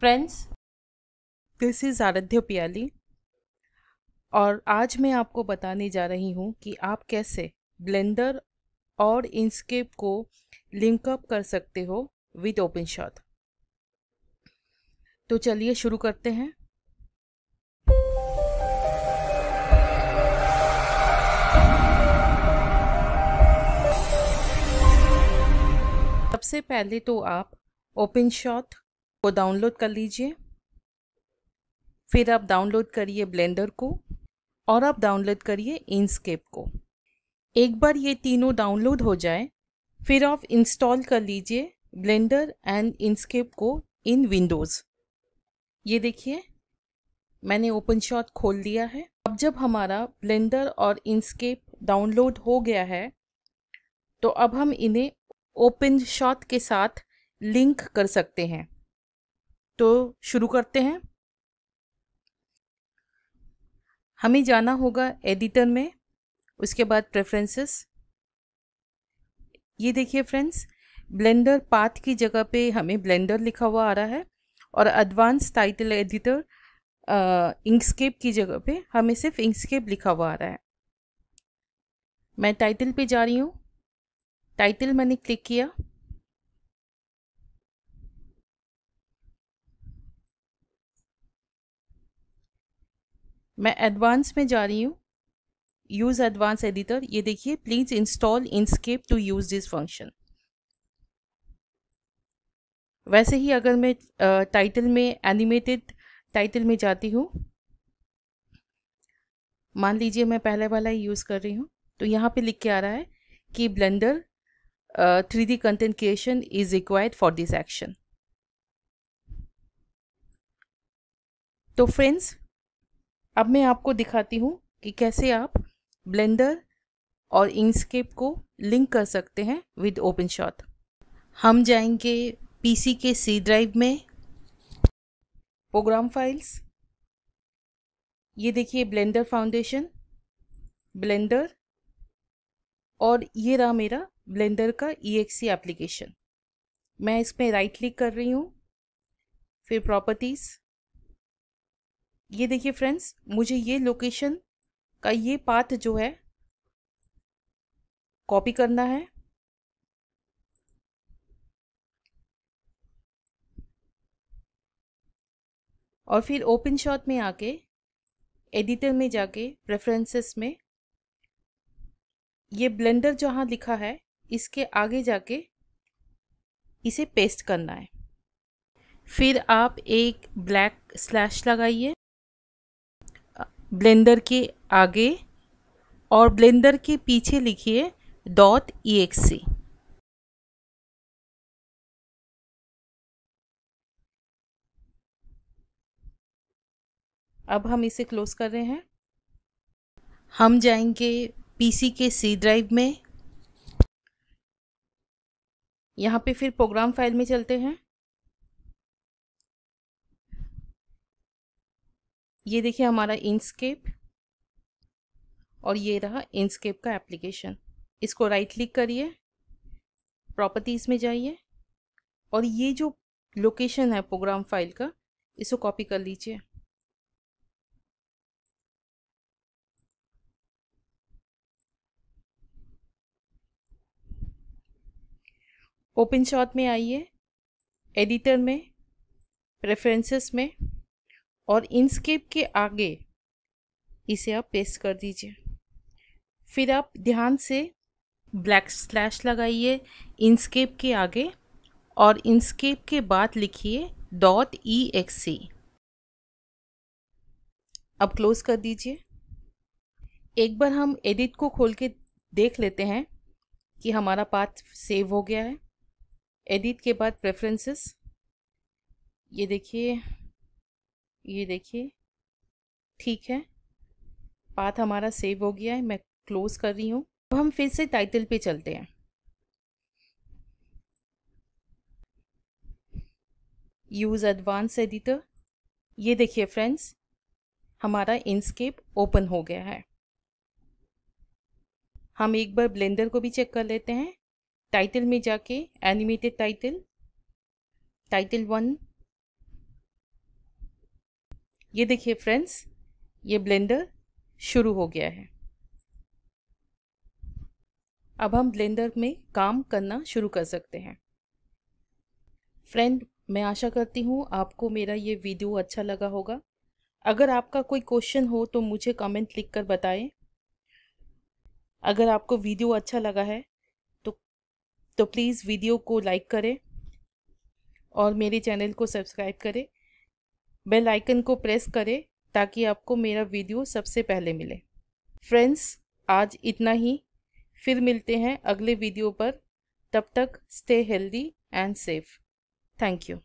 Friends, this is आराध्य पियाली और आज मैं आपको बताने जा रही हूँ कि आप कैसे ब्लेंडर और इंस्केप को लिंकअप कर सकते हो विद ओपन शॉट। तो चलिए शुरू करते हैं। सबसे पहले तो आप ओपन शॉट को डाउनलोड कर लीजिए। फिर आप डाउनलोड करिए ब्लेंडर को और आप डाउनलोड करिए इंस्केप को। एक बार ये तीनों डाउनलोड हो जाए, फिर आप इंस्टॉल कर लीजिए ब्लेंडर एंड इंस्केप को इन विंडोज़ ये देखिए, मैंने ओपन शॉट खोल लिया है। अब जब हमारा ब्लेंडर और इंस्केप डाउनलोड हो गया है तो अब हम इन्हें ओपन शॉट के साथ लिंक कर सकते हैं। तो शुरू करते हैं। हमें जाना होगा एडिटर में, उसके बाद प्रेफरेंसेस ये देखिए फ्रेंड्स ब्लेंडर पाथ की जगह पे हमें ब्लेंडर लिखा हुआ आ रहा है और एडवांस टाइटल एडिटर इंकस्केप की जगह पे हमें सिर्फ़ इंकस्केप लिखा हुआ आ रहा है। मैं टाइटल पे जा रही हूँ। टाइटल मैंने क्लिक किया। मैं एडवांस में जा रही हूँ। यूज़ एडवांस एडिटर ये देखिए please install Inkscape to use this function वैसे ही अगर मैं टाइटल में एनिमेटेड टाइटल में जाती हूँ, मान लीजिए मैं पहले वाला ही यूज़ कर रही हूँ तो यहाँ पे लिख के आ रहा है कि Blender three D content creation is required for this action तो फ्रेंड्स अब मैं आपको दिखाती हूँ कि कैसे आप ब्लेंडर और इंकस्केप को लिंक कर सकते हैं विद ओपन शॉट हम जाएँगे पीसी के सी ड्राइव में प्रोग्राम फाइल्स ये देखिए ब्लेंडर फाउंडेशन ब्लेंडर और ये रहा मेरा ब्लेंडर का ई एप्लीकेशन मैं इसमें राइट क्लिक कर रही हूँ, फिर प्रॉपर्टीज़ ये देखिए फ्रेंड्स मुझे ये लोकेशन का ये पाथ जो है कॉपी करना है। और फिर ओपन शॉट में आके एडिटर में जाके प्रेफरेंसेस में, ये ब्लेंडर जहाँ लिखा है, इसके आगे जाके इसे पेस्ट करना है। फिर आप एक ब्लैक स्लैश लगाइए। ब्लेंडर के आगे और ब्लेंडर के पीछे लिखिए डॉट ई एक्स सी अब हम इसे क्लोज कर रहे हैं। हम जाएँगे पीसी के सी ड्राइव में। यहाँ पे फिर प्रोग्राम फ़ाइल में चलते हैं। ये देखिए हमारा इंसकेप और ये रहा इंसकेप का एप्लीकेशन इसको राइट क्लिक करिए प्रॉपर्टीज़ में जाइए और ये जो लोकेशन है प्रोग्राम फ़ाइल का, इसको कॉपी कर लीजिए। ओपन शॉट में आइए एडिटर में प्रेफरेंसेस में और इंसकेप के आगे इसे आप पेस्ट कर दीजिए। फिर आप ध्यान से ब्लैक स्लैश लगाइए इंसकेप के आगे और इंसकेप के बाद लिखिए डॉट ई एक्स सी अब क्लोज कर दीजिए। एक बार हम एडिट को खोल के देख लेते हैं कि हमारा पाथ सेव हो गया है। एडिट के बाद प्रेफरेंसेस। ये देखिए ये देखिए। ठीक है। पाथ हमारा सेव हो गया है, मैं क्लोज कर रही हूँ। अब हम फिर से टाइटल पे चलते हैं। यूज़ एडवांस एडिटर ये देखिए फ्रेंड्स हमारा इंसकेप ओपन हो गया है। हम एक बार ब्लेंडर को भी चेक कर लेते हैं। टाइटल में जाके एनिमेटेड टाइटल टाइटल वन ये देखिए फ्रेंड्स ये ब्लेंडर शुरू हो गया है। अब हम ब्लेंडर में काम करना शुरू कर सकते हैं। फ्रेंड मैं आशा करती हूँ आपको मेरा ये वीडियो अच्छा लगा होगा। अगर आपका कोई क्वेश्चन हो तो मुझे कमेंट लिख कर बताएँ। अगर आपको वीडियो अच्छा लगा है तो तो प्लीज़ वीडियो को लाइक करें और मेरे चैनल को सब्सक्राइब करें। बेल आइकन को प्रेस करें ताकि आपको मेरा वीडियो सबसे पहले मिले। फ्रेंड्स, आज इतना ही। फिर मिलते हैं अगले वीडियो पर। तब तक stay healthy and safe thank you